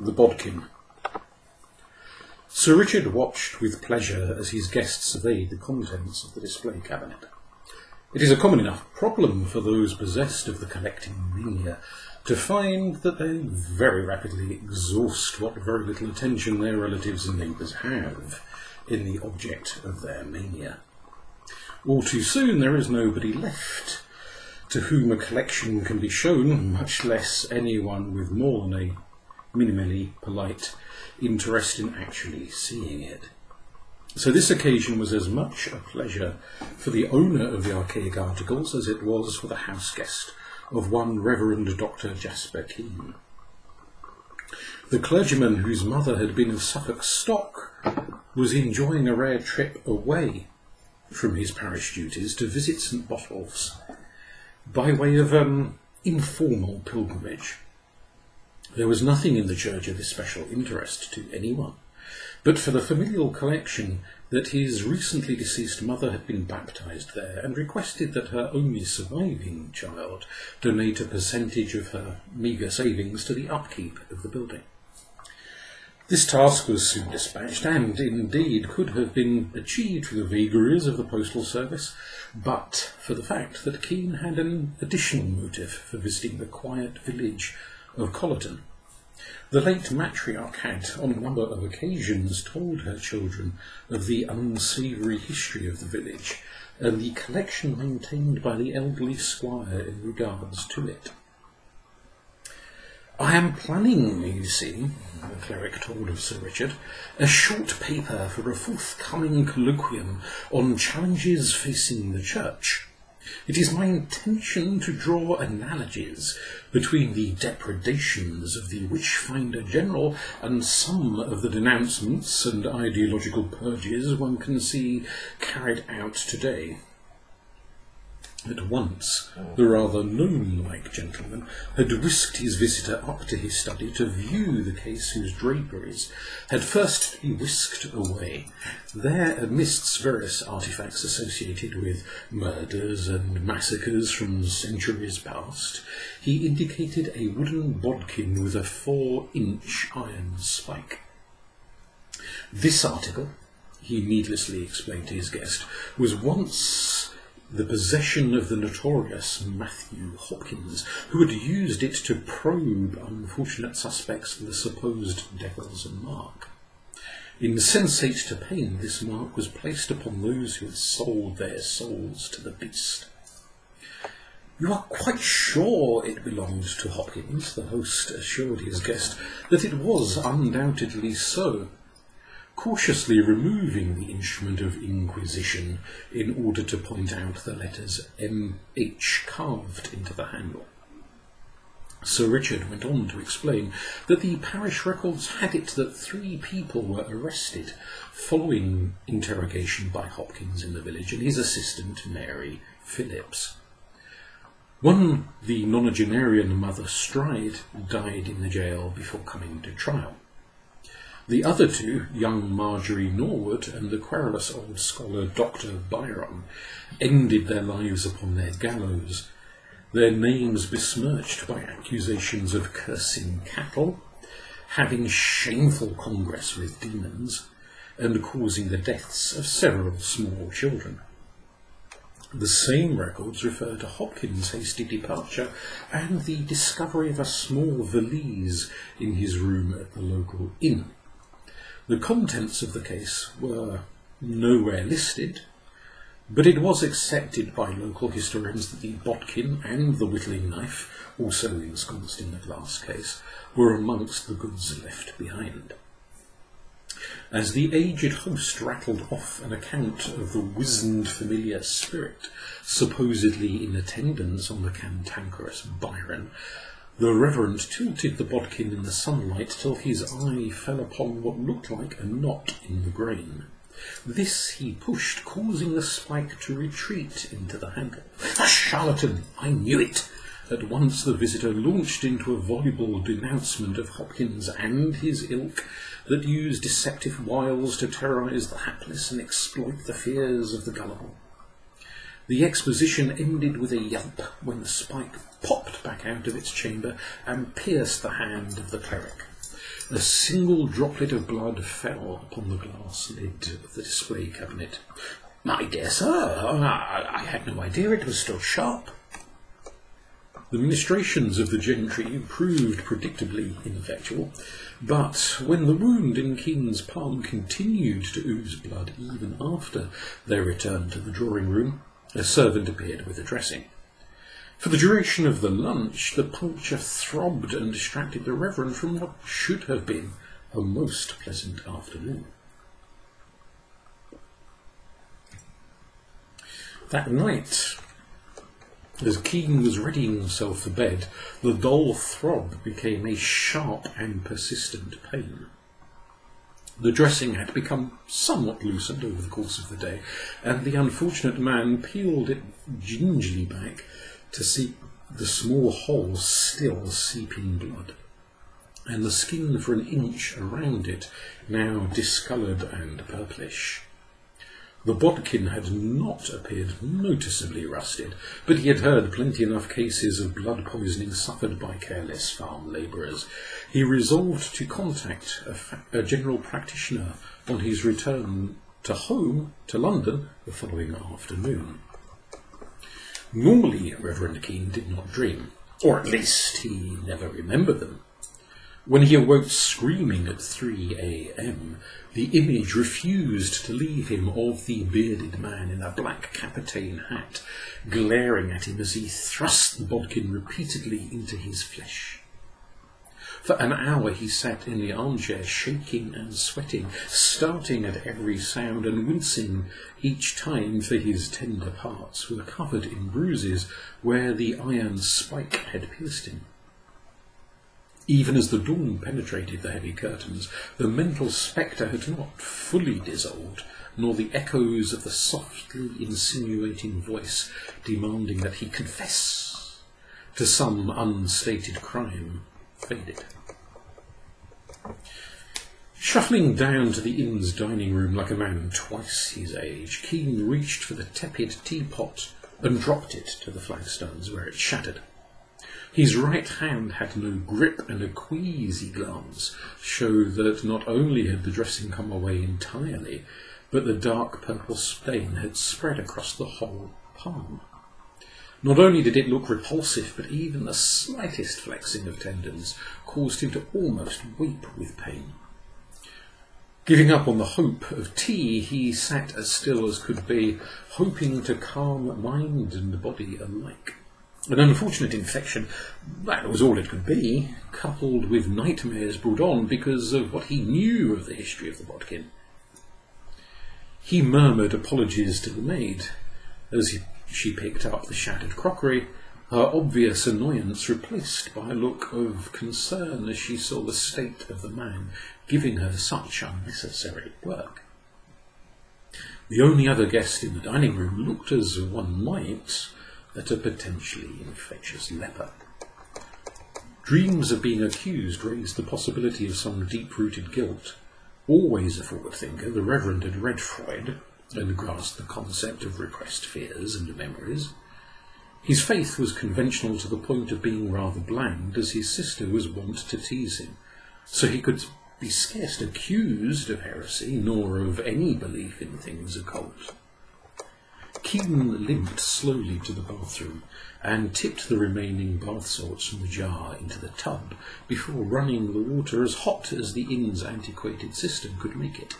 The Bodkin. Sir Richard watched with pleasure as his guest surveyed the contents of the display cabinet. It is a common enough problem for those possessed of the collecting mania to find that they very rapidly exhaust what very little attention their relatives and neighbours have in the object of their mania. All too soon there is nobody left to whom a collection can be shown, much less anyone with more than a minimally polite interest in actually seeing it. So this occasion was as much a pleasure for the owner of the archaic articles as it was for the house guest of one Reverend Dr. Jasper Keene. The clergyman whose mother had been of Suffolk stock was enjoying a rare trip away from his parish duties to visit St Botolph's by way of an um, informal pilgrimage. There was nothing in the church of especial interest to anyone, but for the familial collection that his recently deceased mother had been baptized there and requested that her only surviving child donate a percentage of her meagre savings to the upkeep of the building. This task was soon dispatched, and indeed could have been achieved through the vagaries of the postal service, but for the fact that Keene had an additional motive for visiting the quiet village of Collerton. The late matriarch had, on a number of occasions, told her children of the unsavoury history of the village and the collection maintained by the elderly squire in regards to it. I am planning, you see, the cleric told of Sir Richard, a short paper for a forthcoming colloquium on challenges facing the Church. It is my intention to draw analogies between the depredations of the Witchfinder General and some of the denouncements and ideological purges one can see carried out today. At once, the rather gnome-like gentleman had whisked his visitor up to his study to view the case whose draperies had first to be whisked away. There, amidst various artifacts associated with murders and massacres from centuries past, he indicated a wooden bodkin with a four-inch iron spike. This article, he needlessly explained to his guest, was once the possession of the notorious Matthew Hopkins, who had used it to probe unfortunate suspects for the supposed devil's mark. Insensate to pain, this mark was placed upon those who had sold their souls to the beast. You are quite sure it belonged to Hopkins, the host assured his guest that it was undoubtedly so cautiously removing the instrument of inquisition in order to point out the letters M.H. carved into the handle. Sir Richard went on to explain that the parish records had it that three people were arrested following interrogation by Hopkins in the village and his assistant Mary Phillips. One, the nonagenarian Mother Stride, died in the jail before coming to trial. The other two, young Marjorie Norwood and the querulous old scholar Dr. Byron, ended their lives upon their gallows, their names besmirched by accusations of cursing cattle, having shameful congress with demons, and causing the deaths of several small children. The same records refer to Hopkins' hasty departure and the discovery of a small valise in his room at the local inn. The contents of the case were nowhere listed, but it was accepted by local historians that the bodkin and the whittling knife, also ensconced in the glass case, were amongst the goods left behind. As the aged host rattled off an account of the wizened familiar spirit supposedly in attendance on the cantankerous Byron, the Reverend tilted the bodkin in the sunlight till his eye fell upon what looked like a knot in the grain. This he pushed, causing the spike to retreat into the handle. A charlatan! I knew it! At once the visitor launched into a voluble denouncement of Hopkins and his ilk that use deceptive wiles to terrorize the hapless and exploit the fears of the gullible. The exposition ended with a yelp when the spike popped back out of its chamber and pierced the hand of the cleric. A single droplet of blood fell upon the glass lid of the display cabinet. My dear sir, I, I had no idea it was still sharp. The ministrations of the gentry proved predictably ineffectual, but when the wound in Keen's palm continued to ooze blood even after their return to the drawing room, a servant appeared with a dressing. For the duration of the lunch, the puncture throbbed and distracted the Reverend from what should have been a most pleasant afternoon. That night, as Keen was readying himself for bed, the dull throb became a sharp and persistent pain. The dressing had become somewhat loosened over the course of the day, and the unfortunate man peeled it gingerly back to see the small hole still seeping blood, and the skin for an inch around it now discoloured and purplish. The bodkin had not appeared noticeably rusted, but he had heard plenty enough cases of blood poisoning suffered by careless farm labourers. He resolved to contact a, a general practitioner on his return to home, to London, the following afternoon. Normally, Reverend Keen did not dream, or at least he never remembered them. When he awoke screaming at 3 a.m., the image refused to leave him of the bearded man in a black capotain hat, glaring at him as he thrust the bodkin repeatedly into his flesh. For an hour he sat in the armchair, shaking and sweating, starting at every sound and wincing each time, for his tender parts were covered in bruises where the iron spike had pierced him. Even as the dawn penetrated the heavy curtains, the mental spectre had not fully dissolved, nor the echoes of the softly insinuating voice demanding that he confess to some unstated crime faded. Shuffling down to the inn's dining room like a man twice his age, Keen reached for the tepid teapot and dropped it to the flagstones where it shattered. His right hand had no grip, and a queasy glance showed that not only had the dressing come away entirely, but the dark purple stain had spread across the whole palm. Not only did it look repulsive, but even the slightest flexing of tendons caused him to almost weep with pain. Giving up on the hope of tea, he sat as still as could be, hoping to calm mind and body alike. An unfortunate infection, that was all it could be, coupled with nightmares brought on because of what he knew of the history of the bodkin. He murmured apologies to the maid as he, she picked up the shattered crockery, her obvious annoyance replaced by a look of concern as she saw the state of the man giving her such unnecessary work. The only other guest in the dining room looked as one might at a potentially infectious leper. Dreams of being accused raised the possibility of some deep rooted guilt. Always a forward thinker, the Reverend had read Freud and grasped the concept of repressed fears and memories. His faith was conventional to the point of being rather bland, as his sister was wont to tease him, so he could be scarce accused of heresy nor of any belief in things occult. Keen limped slowly to the bathroom and tipped the remaining bath salts from the jar into the tub before running the water as hot as the inn's antiquated system could make it.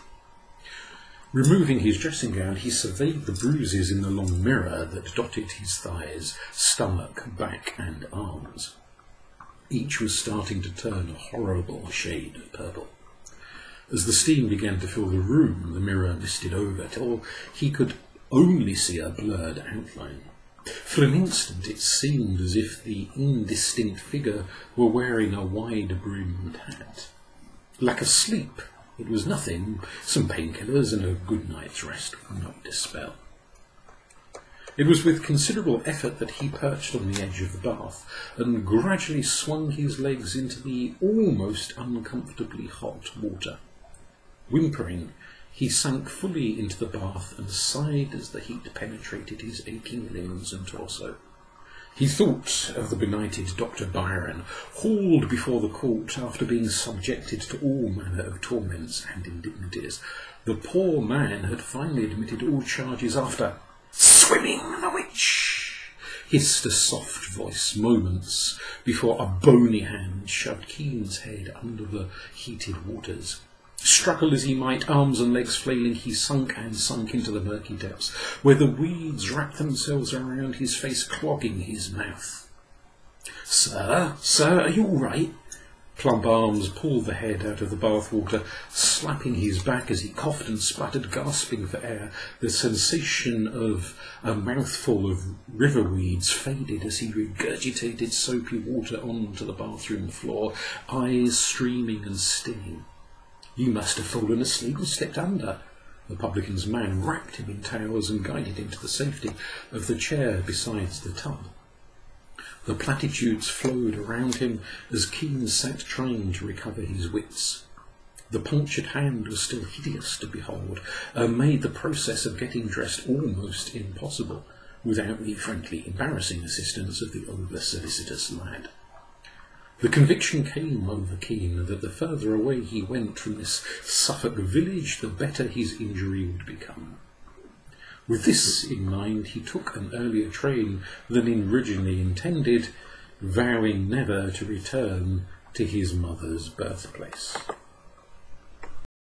Removing his dressing gown, he surveyed the bruises in the long mirror that dotted his thighs, stomach, back, and arms. Each was starting to turn a horrible shade of purple. As the steam began to fill the room, the mirror misted over till he could only see a blurred outline. For an instant it seemed as if the indistinct figure were wearing a wide-brimmed hat. Lack of sleep, it was nothing. Some painkillers and a good night's rest would not dispel. It was with considerable effort that he perched on the edge of the bath and gradually swung his legs into the almost uncomfortably hot water. Whimpering, he sank fully into the bath and sighed as the heat penetrated his aching limbs and torso. He thought of the benighted Dr. Byron, hauled before the court after being subjected to all manner of torments and indignities. The poor man had finally admitted all charges after swimming the witch, hissed a soft voice moments before a bony hand shoved Keen's head under the heated waters. Struggle as he might, arms and legs flailing, he sunk and sunk into the murky depths, where the weeds wrapped themselves around his face, clogging his mouth. Sir, sir, are you all right? Plump arms pulled the head out of the bath water, slapping his back as he coughed and spluttered, gasping for air. The sensation of a mouthful of river weeds faded as he regurgitated soapy water onto the bathroom floor, eyes streaming and stinging. You must have fallen asleep and slipped under. The publican's man wrapped him in towels and guided him to the safety of the chair beside the tub. The platitudes flowed around him as Keen sat trying to recover his wits. The punctured hand was still hideous to behold, and made the process of getting dressed almost impossible without the frankly embarrassing assistance of the over-solicitous lad. The conviction came over Keen that the further away he went from this Suffolk village, the better his injury would become. With this in mind, he took an earlier train than originally intended, vowing never to return to his mother's birthplace.